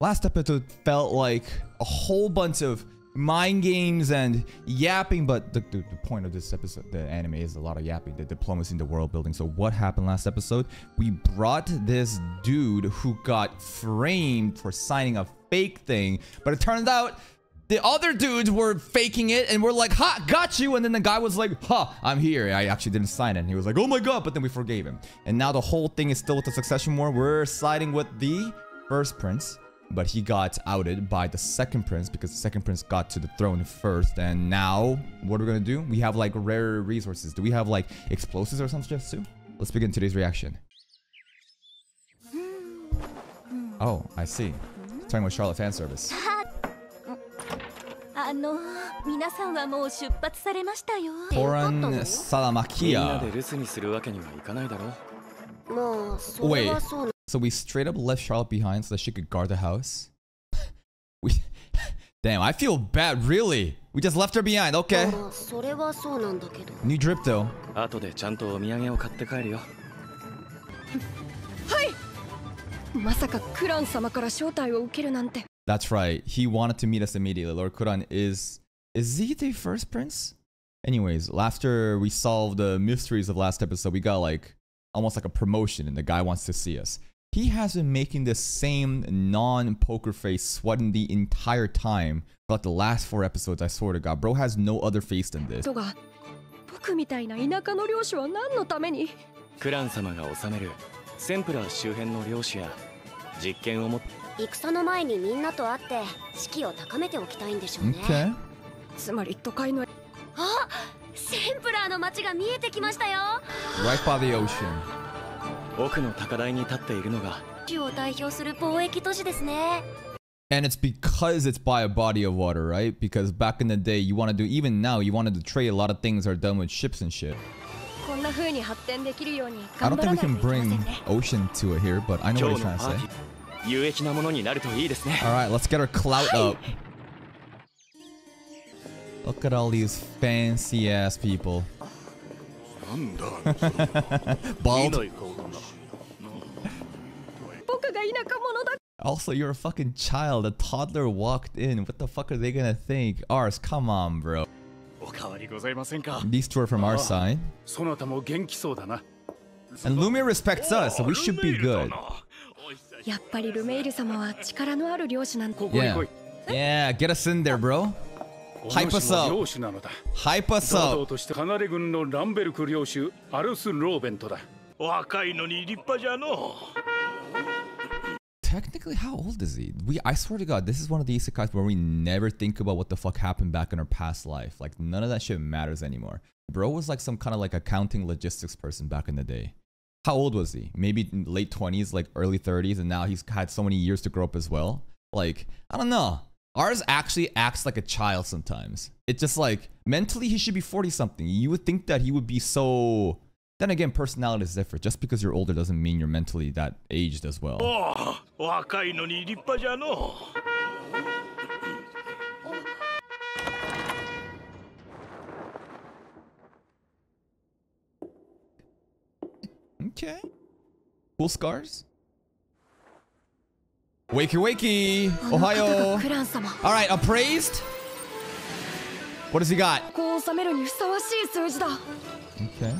Last episode felt like a whole bunch of mind games and yapping, but the, the, the point of this episode, the anime, is a lot of yapping, the diplomacy in the world building. So what happened last episode? We brought this dude who got framed for signing a fake thing, but it turns out the other dudes were faking it and we're like, ha, got you. And then the guy was like, ha, I'm here. I actually didn't sign it. And he was like, oh my God. But then we forgave him. And now the whole thing is still with the succession war. We're siding with the first prince but he got outed by the second prince because the second prince got to the throne first and now what are we gonna do we have like rare resources do we have like explosives or something too let's begin today's reaction oh i see talking about charlotte fan service あの皆さんはもう出発されましたよ Toran みんな Salamakia で留守にするわけにはいかないだろまあそれはそうな so we straight up left Charlotte behind so that she could guard the house. we, damn, I feel bad, really. We just left her behind, okay. Oh, New drip though. That's right. He wanted to meet us immediately. Lord Kuran is... Is he the first prince? Anyways, after we solved the mysteries of last episode, we got like... Almost like a promotion and the guy wants to see us. He has been making the same non-poker face sweating the entire time throughout the last four episodes. I swear to God, bro has no other face than this. 僕みたいな田舎の漁師は何のためにクラン様が治めるセンプラー周辺の領主や実験をもっ戦の前にみんなと会って士気を高めておきたいんでしょうね Okay. つまり都会のあセンプラーの街が見えてきましたよ Right by the ocean. 奥の高台に立っているのが市を代表する貿易都市ですね And it's because it's by a body of water, right? Because back in the day, you want to do, even now, you wanted to trade. A lot of things are done with ships and shit. こんな風に発展できるように I 頑 don't 張 think ら we ないと can bring ocean to it here, but I know 今 what 日 he's の trying パ to ー say. ティー有益なものになるといいですね All right, let's get our clout up. Look at all these fancy ass people. なんだ Bald. Also, you're a fucking child. A toddler walked in. What the fuck are they gonna think? Ours, come on, bro. おかわりございませんか These two are from our side. そなたも元気そうだな And Lumia respects us, so we should be good. やっぱりルメイル様は力のある漁師なんだここに Yeah. 来い Yeah, get us in there, bro. お Hype 主 us も up. 領主なのだ Hype us 打倒 up. としてカナレ軍のランベルク領主アルス・ローベントだ若いのに立派じゃの Technically, how old is he? We, I swear to God, this is one of the isekais where we never think about what the fuck happened back in our past life. Like none of that shit matters anymore. Bro was like some kind of like accounting logistics person back in the day. How old was he? Maybe late twenties, like early thirties, and now he's had so many years to grow up as well. Like I don't know. Ars actually acts like a child sometimes. It's just like mentally he should be forty something. You would think that he would be so. Then again, personality is different. Just because you're older doesn't mean you're mentally that aged as well. Okay. Cool scars. Wakey wakey! Ohio! Alright, appraised? What does he got? Okay.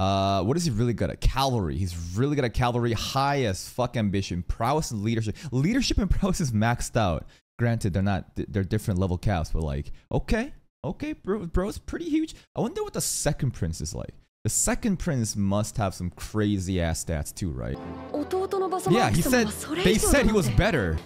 Uh, what is he really good at? Cavalry. He's really good at cavalry. High as fuck ambition, prowess, and leadership. Leadership and prowess is maxed out. Granted, they're not. They're different level caps, but like, okay, okay, bro, bro, it's pretty huge. I wonder what the second prince is like. The second prince must have some crazy ass stats too, right? Yeah, he said. They said he was better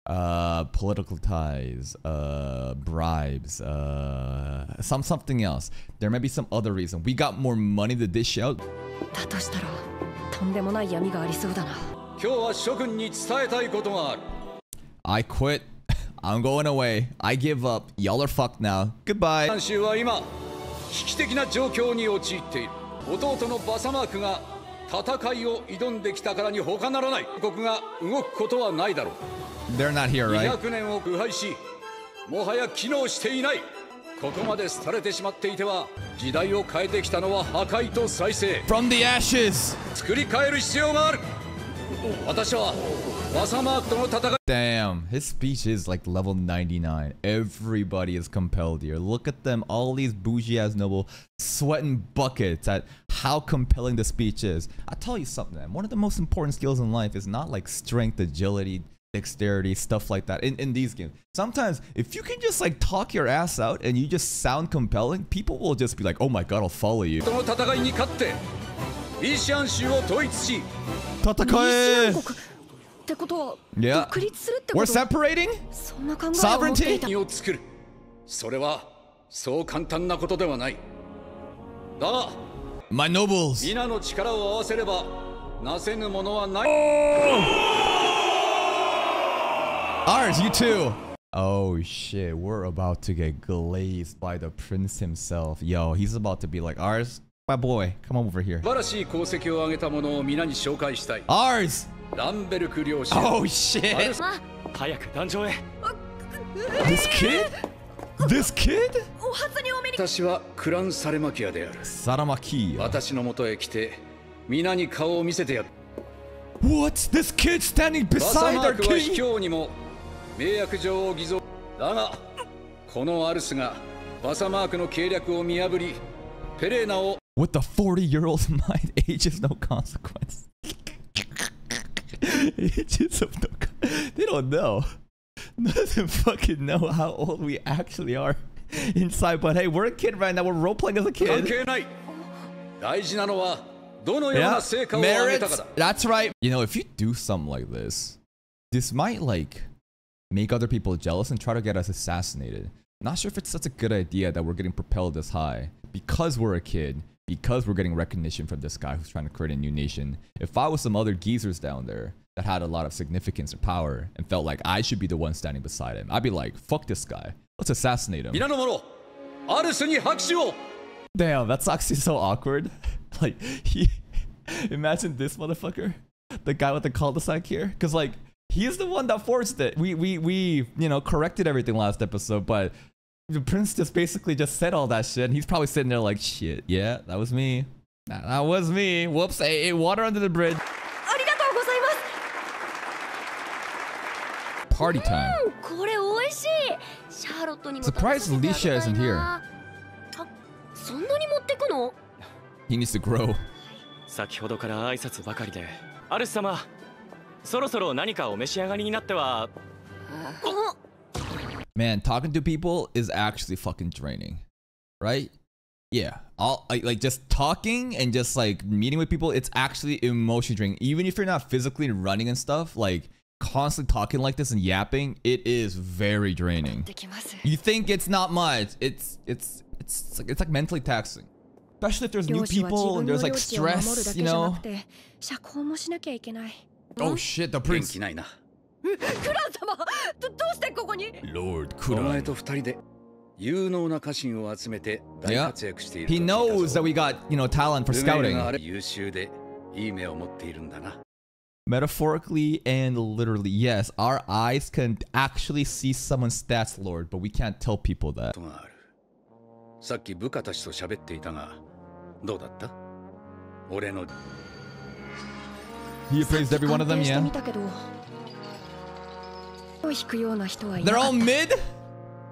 弟バサマーク様が祭り上げられている可能性も Uh, political ties, uh, bribes, uh, some something else. There may be some other reason. We got more money to dish out. だとしたらとんでもない闇がありそうだな今日は諸君に伝えたいことがある I quit. I'm going away. I give up. Y'all are fucked now. Goodbye. 満州は今危機的な状況に陥っている弟のバサマークが 戦いを挑んできたからに他ならない。国が動くことはないだろう。They're not here, right? 200年を腐敗しもはや機能していない。ここまで廃れてしまっていては時代を変えてきたのは破壊と再生。From the ashes. 作り変える必要がある。私は Damn, his speech is like level 99. Everybody is compelled here. Look at them, all these bougie-ass noble sweating buckets at how compelling the speech is. i tell you something, one of the most important skills in life is not like strength, agility, dexterity, stuff like that in, in these games. Sometimes if you can just like talk your ass out and you just sound compelling, people will just be like, oh my god, I'll follow you. Yeah. We're separating? Sovereignty? それはそう簡単なことではない。だが、My nobles. 皆の力を合わせれば、なせぬものはない。Oh! Ars, you too. Oh shit, we're about to get glazed by the prince himself. Yo, he's about to be like, Ars, my boy, come over here. Ars! ランベルク領主 Oh アル shit! ス早く壇上へ This kid? This kid? お初にお目に私はクラン・サレマキアである Saramaki. 私のもとへ来て皆に顔を見せてやる What? This kid standing バサ beside マ our ークは卑 king? 怯にも名役上を偽造だがこのアルスがバサマークの計略を見破りペレーナを With the 40 year old's mind, age is no consequence. Ages of no. They don't know. nothing fucking know how old we actually are inside. But hey, we're a kid right now. We're role playing as a kid. Yeah, merits. That's right. You know, if you do something like this, this might like make other people jealous and try to get us assassinated. Not sure if it's such a good idea that we're getting propelled this high because we're a kid, because we're getting recognition from this guy who's trying to create a new nation. If I was some other geezers down there, that had a lot of significance and power and felt like I should be the one standing beside him. I'd be like, fuck this guy. Let's assassinate him. Damn, that sucks. He's so awkward. like, he... Imagine this motherfucker. The guy with the cul-de-sac here. Because, like, he's the one that forced it. We, we, we, you know, corrected everything last episode, but the prince just basically just said all that shit. And he's probably sitting there like, shit, yeah, that was me. That, was me. Whoops, hey, water under the bridge. Party time. これ美味しいシャーロットにも Surprised 食べさせてあげたい Alicia isn't なあそんなに持ってくの He needs to grow. 先ほどから挨拶ばかりでアルス様そろそろ何かお召し上がりになっては Man, talking to people is actually fucking draining, right? Yeah, all like, like just talking and just like meeting with people, it's actually emotion draining. Even if you're not physically running and stuff, like constantly talking like this and yapping, it is very draining. できます You think it's not much? It's it's it's it's like, it's like mentally taxing, especially if there's new 領主は自 people 分 and の there's like 領地を守る stress, だ you けじゃな know. くて社交もしなきゃいけない Oh shit, the 元 prince. 気ないなクラン様どどうしてここに Lord お前 Kuran. と二人で有能な家臣を集めて大 Yeah. 活躍している He と聞いたぞ knows that we got you know talent for ルメール scouting. があれ優秀でいい目を持っているんだな Metaphorically and literally, yes, our eyes can actually see someone's stats, Lord, but we can't tell people that. ことがあるさっき部下たちと喋っていたがどうだった俺の He appraised every one of them, 鑑定して yeah. みたけどを引くような人はいな They're か all っ mid?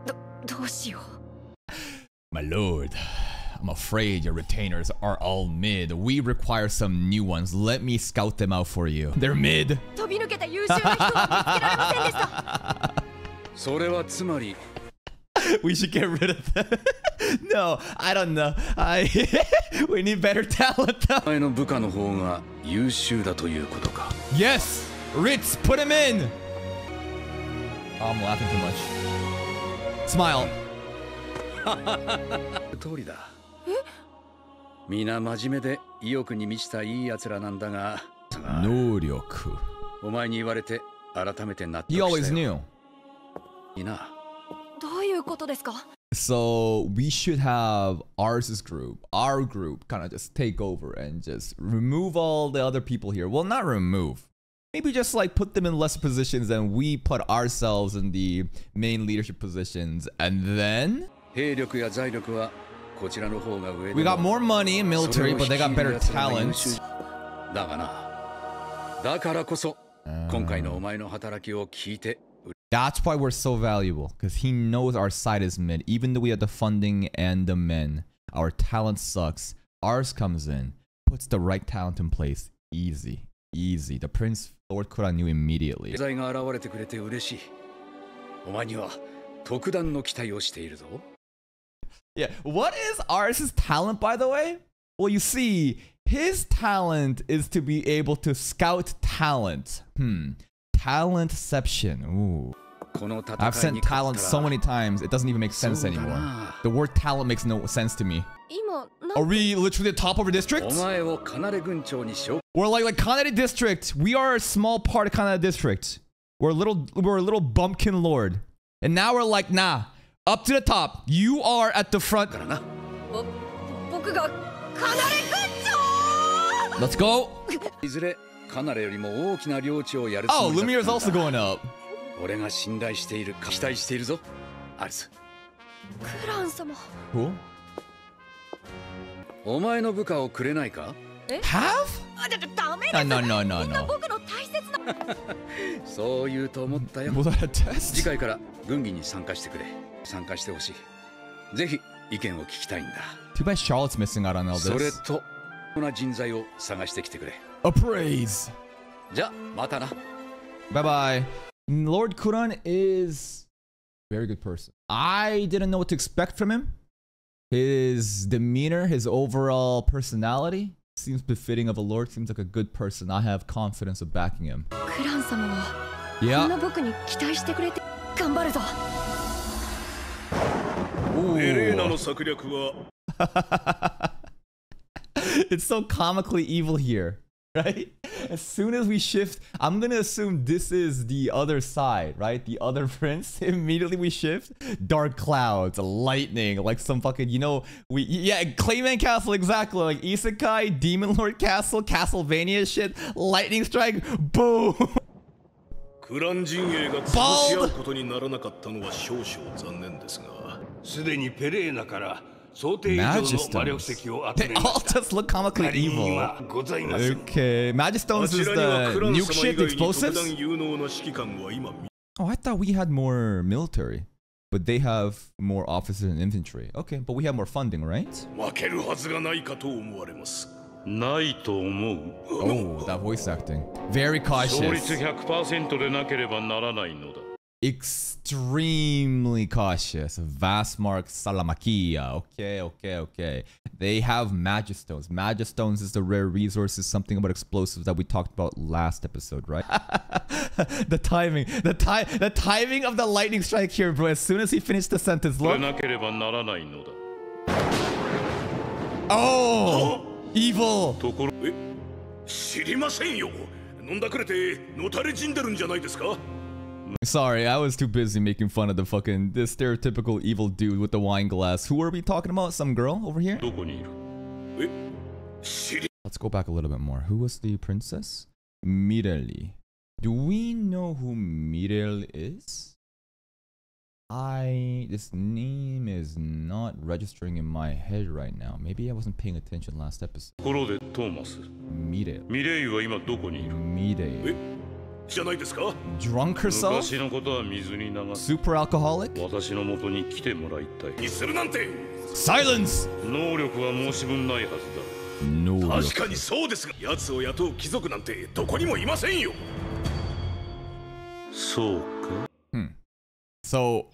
たどうしよう My lord, I'm afraid your retainers are all mid. We require some new ones. Let me scout them out for you. They're mid. 飛び抜けた優秀な人は見つけられませんでしたそれはつまり we should get rid of them. no, I don't know. I we need better talent. though. お前の部下の方が優秀だということか yes, Ritz, put him in. Oh, I'm laughing too much. Smile. 通りだ 皆真面目で意欲に満ちたいい奴らなんだが能力。お前に言われて改めて納得 He した always よ knew. いいなどういうことですか So we should have ours group, our group, kind of just take over and just remove all the other people here. Well, not remove. Maybe just like put them in lesser positions and we put ourselves in the main leadership positions. And then 兵力や財力は We got more money in military, but they got better talents. That's why we're so valuable, because he knows our side is mid, even though we have the funding and the men. Our talent sucks. Ars comes in, puts the right talent in place. Easy, easy. The Prince Lord Kura knew immediately. Yeah. What is Aris's talent, by the way? Well, you see, his talent is to be able to scout talent. Hmm. Talentception. Ooh. I've sent talent so many times, it doesn't even make sense anymore. The word talent makes no sense to me. Are we literally the top of our district? We're like, like Kanade district. We are a small part of Kanade district. We're a little, we're a little bumpkin lord. And now we're like, nah, up to the top. You are at the front. からなぼ僕がカナレ軍長 Let's go. いずれカナレよりも大きな領地をやるつ Oh, もりだ Lumiere った is んだ also going up. 俺が信頼している期待しているぞアリスクラン様 Cool. お前の部下をくれないか Have? あだだダメ No, no, no, no, みんな no. 僕の大切なそう言うと思ったよ Was that a 次 test? 回から軍議に参加してくれ 参加してほしいぜひ意見を聞きたいんだ Too bad Charlotte's missing out on all それ this. とこな人材を探してきてくれ Appraise. じゃあまたな Bye bye. Lord Kuran is a very good person. I didn't know what to expect from him. His demeanor, his overall personality seems befitting of a lord. Seems like a good person. I have confidence of backing him. クラン様はこん Yeah. it's so comically evil here, right? As soon as we shift, I'm gonna assume this is the other side, right? The other prince. Immediately we shift, dark clouds, lightning, like some fucking, you know, we yeah, Clayman Castle exactly, like Isekai, Demon Lord Castle, Castlevania shit, lightning strike, boom. クラン陣営が潰し合うことにならなかったのは少々残念ですが すでにペレーナから想定以上の魔力石を集 They めま all した just look comically 仮に evil. はございません Okay, あ Magistones ち is らには the クラン nuke 様 shit, 以 the 外に特 explosives. 段有能な指揮官は今 Oh, I thought we had more military, but they have more officers and infantry. Okay, but we have more funding, right? 負けるはずがないかと思われますないと思う Oh, that voice acting. Very 勝率 cautious. 100%でなければならないのだ Extremely cautious. Vastmark Salamakia. Okay, okay, okay. They have Magistones. Magistones is the rare resource, is something about explosives that we talked about last episode, right? the timing, the time, the timing of the lightning strike here, bro. As soon as he finished the sentence, で look. なければならないのだ Oh, evil. ところえ知りませんよ飲んだくれてのたれ死んでるんじゃないですか Sorry, I was too busy making fun of the fucking this stereotypical evil dude with the wine glass. Who are we talking about? Some girl over here? Let's go back a little bit more. Who was the princess? Mireli. Do we know who Mirel is? I... This name is not registering in my head right now. Maybe I wasn't paying attention last episode. Mirel. Mirei. じゃないですか Drunk herself? 昔のことは水に流す Super alcoholic? 私の元に来てもらいたいにするなんて Silence! 能力は申し分ないはずだ No. 確かにそうですが奴を雇う貴族なんてどこにもいませんよそうか So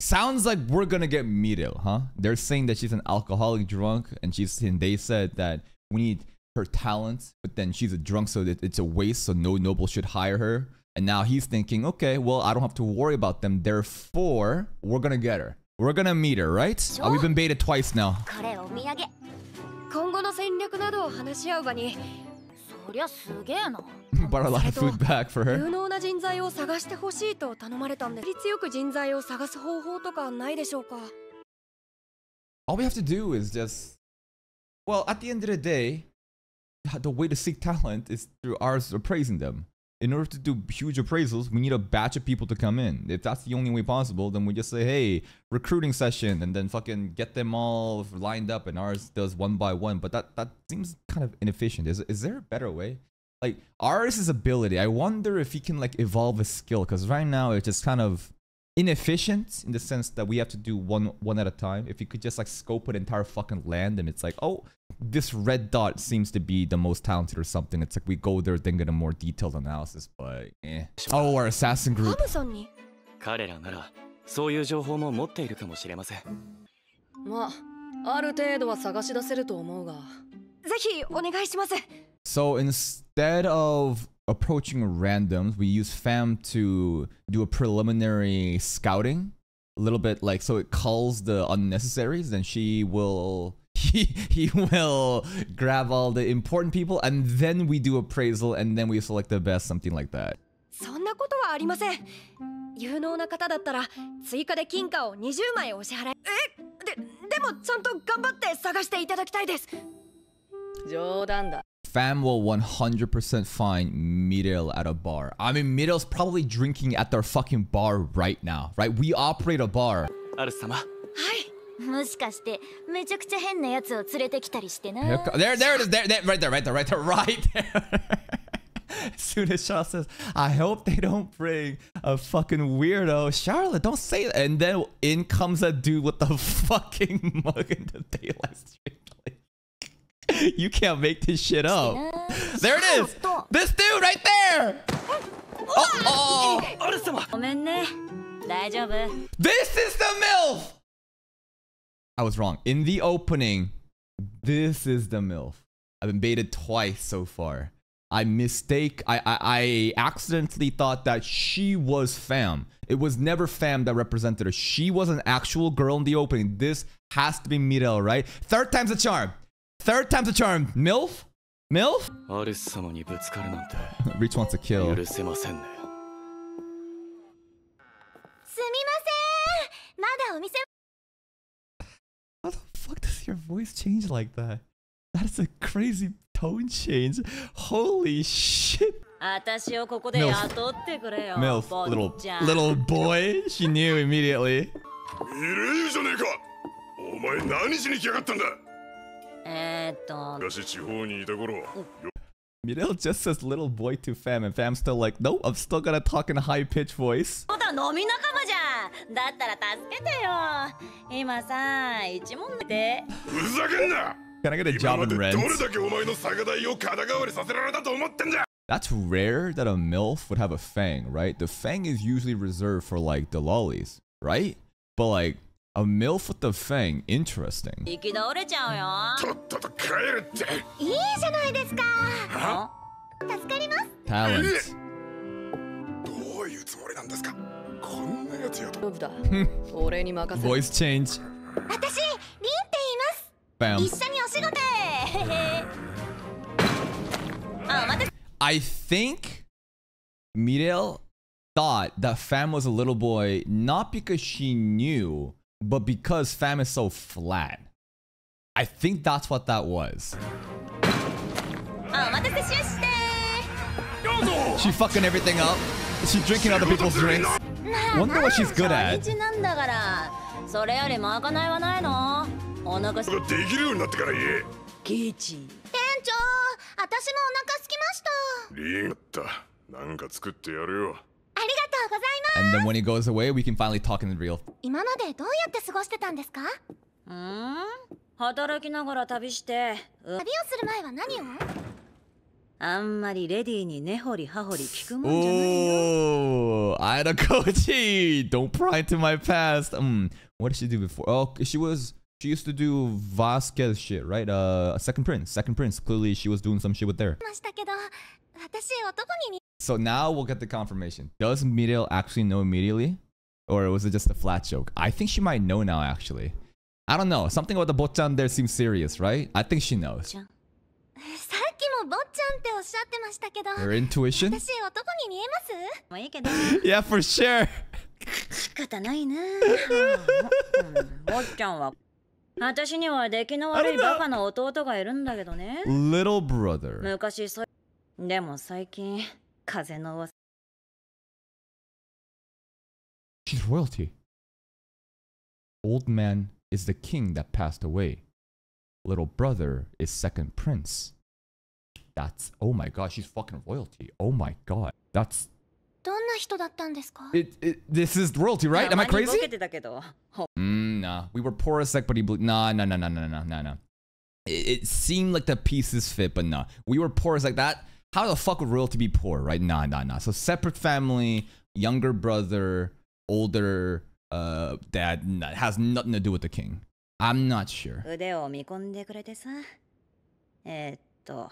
sounds like we're gonna get Mirel, huh? They're saying that she's an alcoholic drunk, and she's and they said that we need her talents, but then she's a drunk, so that it's a waste. So no noble should hire her. And now he's thinking, okay, well I don't have to worry about them. Therefore, we're gonna get her. We're gonna meet her, right? Oh, we've been baited twice now. これお土産今後の戦略などを話し合う場にそりゃすげえな Brought a lot of food back for her. 有能な人材を探してほしいと頼まれたんで効率よく人材を探す方法とかないでしょうか All we have to do is just, well, at the end of the day, the way to seek talent is through Ars appraising them. In order to do huge appraisals, we need a batch of people to come in. If that's the only way possible, then we just say, hey, recruiting session, and then fucking get them all lined up, and Ars does one by one. But that that seems kind of inefficient. Is is there a better way? like Aris's ability. I wonder if he can like evolve a skill because right now it's just kind of inefficient in the sense that we have to do one one at a time. If you could just like scope an entire fucking land and it's like, oh, this red dot seems to be the most talented or something. It's like we go there, then get a more detailed analysis. But eh. Oh, our assassin ハ group. ムさんに彼らならそういう情報も持っているかもしれませんまあある程度は探し出せると思うがぜひお願いします So instead of approaching randoms, we use FAM to do a preliminary scouting. A little bit like so it calls the unnecessaries, and she will he he will grab all the important people, and then we do appraisal, and then we select the best, something like that. そんなことはありません有能な方だったら追加で金貨を20枚お支払いえででもちゃんと頑張って探していただきたいです冗談だ Fam will 100% find Mirel at a bar. I mean, Mirel's probably drinking at their fucking bar right now, right? We operate a bar. Aru-sama. Hi. もしかしてめちゃくちゃ変なやつを連れてきたりしてな。There, there it is. There, there, right there, right there, right there, right there. As soon as Shaw says, I hope they don't bring a fucking weirdo. Charlotte, don't say that. And then in comes a dude with a fucking mug in the daylight stream. you can't make this shit up. There it is. This dude right there. Oh, oh. This is the MILF. I was wrong. In the opening, this is the MILF. I've been baited twice so far. I mistake. I, I, I accidentally thought that she was fam. It was never fam that represented her. She was an actual girl in the opening. This has to be Mirel, right? Third time's a charm. Third time's a charm. MILF? MILF? アルス様にぶつかるなんて Reach wants to kill. 許せませんねすみませんまだお店 How the fuck does your voice change like that? That is a crazy tone change. Holy shit. 私をここで Milf. 雇ってくれよ MILF, 坊 little ちゃん little boy. She knew immediately. いるじゃねえかお前何しに来やがったんだ えー、っと昔地方にいた頃 Mirel just says little boy to Fam, and Fam's still like, nope, I'm still gonna talk in a high pitched voice. そうだ飲み仲間じゃんだったら助けてよ今さ一問でふざけんな Can I get a 今 job ま in でど rent? れだけお前の酒代を肩代わりさせられたと思ってんだ That's rare that a MILF would have a fang, right? The fang is usually reserved for like the lollies, right? But like a MILF with the fang, interesting. 行き倒れちゃうよとっとと帰れっていいじゃないですか助かります Talent. どういうつもりなんですかこんなやつやと丈夫だ俺に任せ Voice change. 私リンって言います Bam. 一緒にお仕事へへへあお待たせ I think Mirel thought that Fam was a little boy not because she knew, but because Fam is so flat. I think that's what that was. She fucking everything up. She's drinking other people's drinks. Wonder what she's good 初 at. 日なんだからそれよりまかないはないのお腹すができるようになってから言えキイチ店長私もお腹空きましたリンだなんか作ってやるよ ありがとうございます And then when he goes away, we can finally talk in real. 今までどうやって過ごしてたんですかうん働きながら旅して旅をする前は何をあんまりレディーに根掘り葉掘り聞くもんじゃないよ Oh, Ida Kochi. Don't pry into my past. Um, what did she do before? Oh, she was. She used to do Vasquez shit, right? Uh, Second Prince. Second Prince. Clearly, she was doing some shit with there. So now we'll get the confirmation. Does Miriel actually know immediately? Or was it just a flat joke? I think she might know now, actually. I don't know. Something about the Bochan there seems serious, right? I think she knows. Her intuition? yeah, for sure. Little brother. 昔そでも最近風の噂 She's royalty. Old man is the king that passed away. Little brother is second prince. That's oh my god, she's fucking royalty. Oh my god, that's どんな人だったんですか it. it this is royalty, right? Am I たまにボ crazy? ケてたけど Mm, nah, we were poor as heck, but he ble- nah, nah, nah, nah, nah, nah, nah, nah. It, it seemed like the pieces fit, but nah, we were poor as like that. How the fuck would royalty be poor, right? Nah, nah, nah. So separate family, younger brother, older uh dad. Nah, it has nothing to do with the king. I'm not sure. 腕を見込んでくれてさえー、っと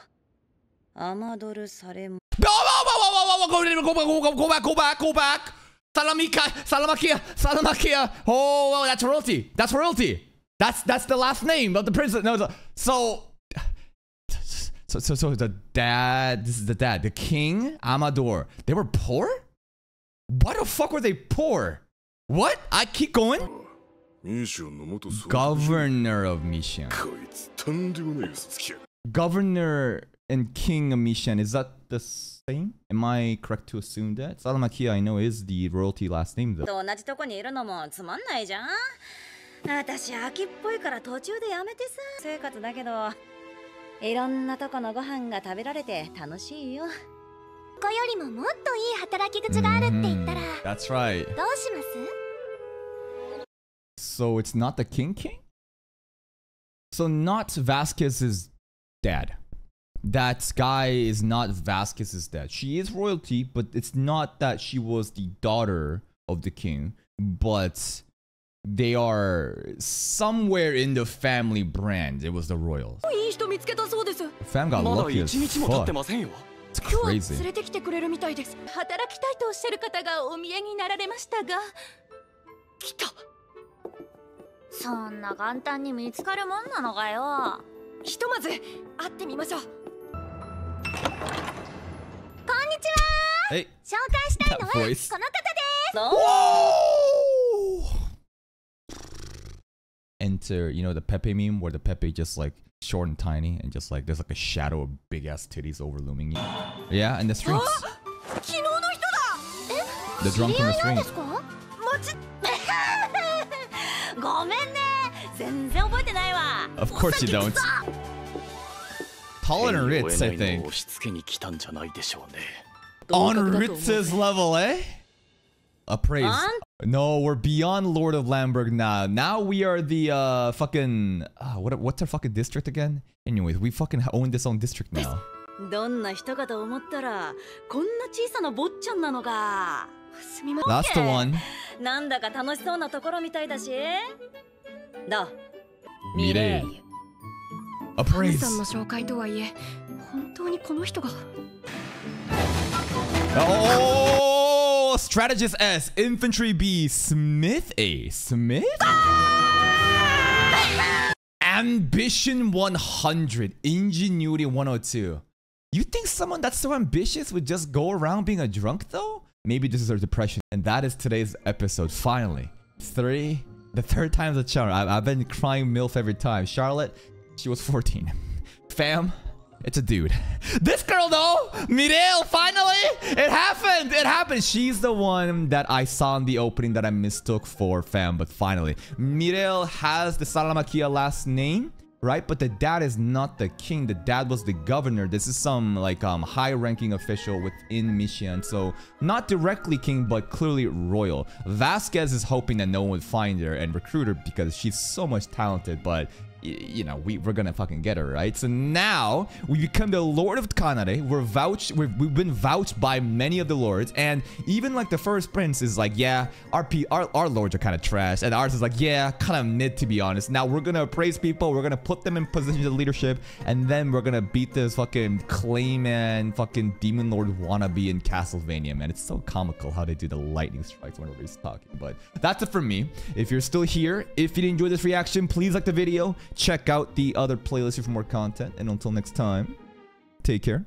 アマドル・サレモ Whoa, whoa, whoa, whoa, whoa, whoa, go, go, go, go, go back, go back, go back. Salamika, Salamakia, Salamakia. Oh, well, that's royalty. That's royalty. That's that's the last name of the princess. No, so, so, so, so the dad. This is the dad. The king, Amador. They were poor. Why the fuck were they poor? What? I keep going. ミーションの元総 Governor of Mishan. こいつとんでもない嘘つきや Governor and King of Mishan. Is that the same? Am I correct to assume that? Salamakia, I know, is the royalty last name though. と同じとこにいるのもつまんないじゃん私秋っぽいから途中でやめてさ生活だけど いろんなとこのご飯が食べられて楽しいよここよりももっといい働き口があるって言ったら Mhm. That's right. どうします So it's not the King King? So not Vasquez's dad. That guy is not Vasquez's dad. She is royalty, but it's not that she was the daughter of the king, but they are somewhere in the family brand. It was the royals. Fam got まだ lucky as 一日も経って fuck. ませんよ It's 今日は連 crazy. れてきてくれるみたいです働きたいとおっしゃる方がお見えになられましたが来たそんな簡単に見つかるもんなのかよひとまず会ってみましょうこんにちは Hey. 紹介したいのはこの.方です! Enter, you know, the Pepe meme where the Pepe just like short and tiny and just like there's like a shadow of big ass titties overlooming you. Yeah, and the strings. 昨日の人だ The drunk 知 from り the 合いなん stream. ですかもちごめんね全然覚えてないわ Of course you don't. Taller than 追 Ritz, え I ないのを think. 押し付けに来たんじゃないでしょうね On Ritz's level, eh? Appraise. On? No, we're beyond Lord of Lamberg now. Now we are the uh fucking uh, what what's our fucking district again? Anyways, we fucking own this own district now. どんな人かと思ったらこんな小さな坊ちゃんなのかすみません That's the one. なんだか楽しそうなところみたいだしどう Mirei. ハム Appraise. さんの紹介とはいえ本当にこの人が Oh, Strategist S, infantry B, Smith A, Smith. Ambition 100, ingenuity 102. You think someone that's so ambitious would just go around being a drunk though? Maybe this is her depression. And that is today's episode. Finally, three, the third time's a charm. I've, I've been crying MILF every time. Charlotte, she was 14. Fam, it's a dude. This girl though, Mirel, finally, it happened. It happened. She's the one that I saw in the opening that I mistook for fam, but finally, Mirel has the Salamakia last name. Right, but the dad is not the king. The dad was the governor. This is some like um high-ranking official within Mission, so not directly king, but clearly royal. Vasquez is hoping that no one would find her and recruit her because she's so much talented, but you know, we, we're gonna fucking get her, right? So now we become the Lord of Kanade. We're vouched, we've, we've been vouched by many of the lords, and even like the first prince is like, yeah, our P, our, our lords are kind of trash, and Ars is like, yeah, kind of mid to be honest. Now we're gonna praise people, we're gonna put them in positions of leadership, and then we're gonna beat this fucking Clayman, fucking demon lord wannabe in Castlevania, man. It's so comical how they do the lightning strikes whenever he's talking. But that's it for me. If you're still here, if you enjoyed this reaction, please like the video. Check out the other playlist for more content. And until next time, take care.